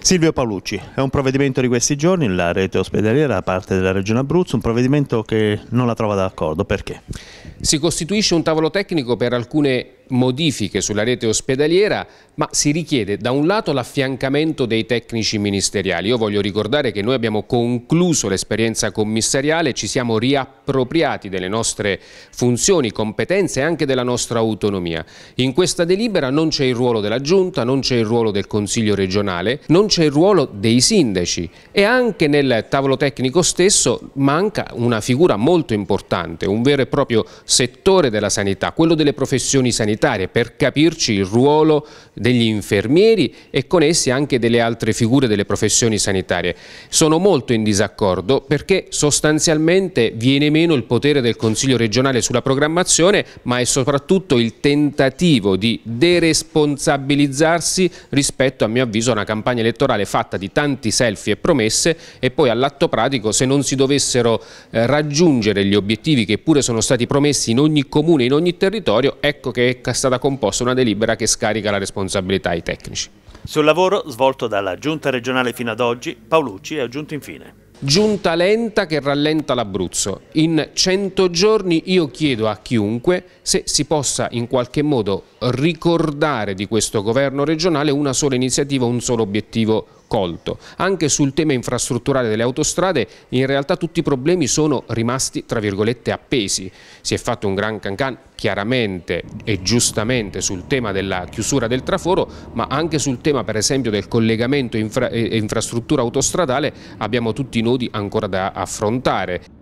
Silvio Paolucci, è un provvedimento di questi giorni, la rete ospedaliera da parte della Regione Abruzzo, un provvedimento che non la trova d'accordo, perché? Si costituisce un tavolo tecnico per alcune modifiche sulla rete ospedaliera, ma si richiede da un lato l'affiancamento dei tecnici ministeriali. Io voglio ricordare che noi abbiamo concluso l'esperienza commissariale, ci siamo riappropriati delle nostre funzioni, competenze e anche della nostra autonomia. In questa delibera non c'è il ruolo della Giunta, non c'è il ruolo del Consiglio regionale, non c'è il ruolo dei sindaci e anche nel tavolo tecnico stesso manca una figura molto importante, un vero e proprio settore della sanità, quello delle professioni sanitarie per capirci il ruolo degli infermieri e con essi anche delle altre figure delle professioni sanitarie. Sono molto in disaccordo perché sostanzialmente viene meno il potere del Consiglio regionale sulla programmazione, ma è soprattutto il tentativo di deresponsabilizzarsi rispetto a mio avviso a una campagna elettorale fatta di tanti selfie e promesse e poi all'atto pratico se non si dovessero eh, raggiungere gli obiettivi che pure sono stati promessi in ogni comune, in ogni territorio, ecco che è stata composta una delibera che scarica la responsabilità ai tecnici. Sul lavoro svolto dalla Giunta regionale fino ad oggi, Paolucci è aggiunto infine. Giunta lenta che rallenta l'Abruzzo. In 100 giorni io chiedo a chiunque se si possa in qualche modo ricordare di questo governo regionale una sola iniziativa, un solo obiettivo colto. Anche sul tema infrastrutturale delle autostrade in realtà tutti i problemi sono rimasti tra virgolette appesi. Si è fatto un gran cancan chiaramente e giustamente sul tema della chiusura del traforo ma anche sul tema per esempio del collegamento infra infrastruttura autostradale abbiamo tutti i nodi ancora da affrontare.